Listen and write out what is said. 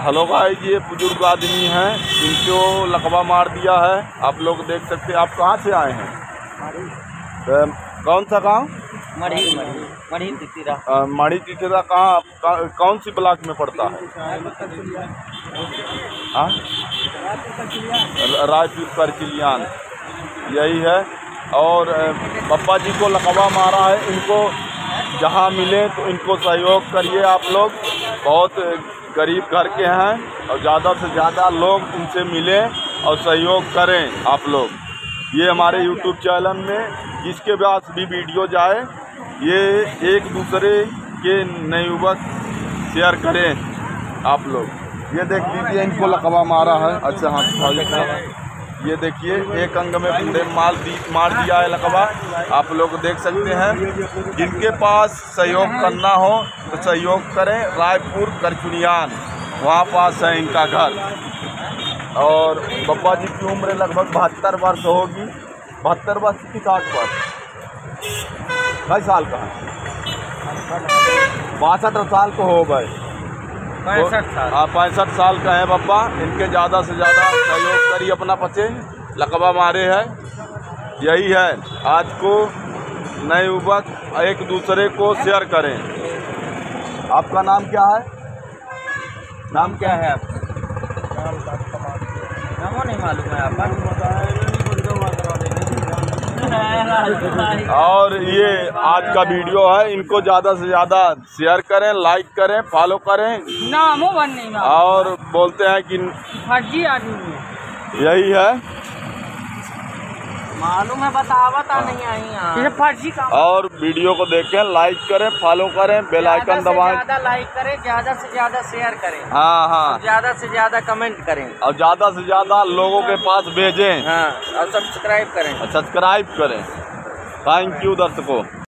Hello भाई ये बुज़ुर्ग आदमी हैं इनको लकवा मार दिया है। आप लोग देख सकते हैं आप कहाँ से आए हैं? अ, कौन सा गाँव? मढ़ी मढ़ी माड़ी तितेरा। कहाँ कौन सी ब्लॉक में पड़ता है? हाँ? र- रायपुर करचिलियान यही है। और पप्पा जी को लकवा मारा है इनको जहाँ मिले तो इनको सहयोग करिए आप लोग। बहुत गरीब घर के हैं और ज़्यादा से ज़्यादा लोग उनसे मिलें और सहयोग करें आप लोग। ये हमारे यूट्यूब चैनल में जिसके पास भी वीडियो जाए, ये एक दूसरे के युवक शेयर करें आप लोग। ये देख लीजिए, इनको लकवा मारा है। अच्छा हाँ। ये देखिए, एक अंग में पूरे माल दी, मार दिया है लकवा। आप लोग देख सकते हैं, जिनके पास सहयोग करना हो तो सहयोग करें रायपुर करचुनियान। वहाँ पास है इनका घर। और बब्बा जी की उम्र लगभग बहत्तर वर्ष होगी। बहत्तर वर्ष की साठ वर्ष। कई साल का बासठ साल को हो गए। पैंसठ साल। हाँ पैंसठ साल का है पप्पा इनके ज़्यादा से ज़्यादा सहयोग करिए अपना बच्चे लकबा मारे है। यही है। आज को नए युवक एक दूसरे को शेयर करें। आपका नाम क्या है? नाम क्या है आपका? नामो नहीं मालूम है आपका। और ये आज का वीडियो है। इनको ज़्यादा से ज़्यादा शेयर करें लाइक करें फॉलो करें। नामो बनने और बोलते हैं कि फर्जी आदमी। यही है। मालूम है बतावा था नहीं आई यहाँ। फर्जी का और वीडियो को देखें लाइक करें फॉलो करें बेल आइकन दबाएँ। ज़्यादा लाइक करें ज़्यादा से ज़्यादा शेयर करें। हाँ हाँ। ज़्यादा से ज़्यादा कमेंट करें। और ज़्यादा से ज़्यादा लोगों के पास भेजें। हाँ और सब्सक्राइब करें। सब्सक्राइब करें। थैंक यू दर्शकों।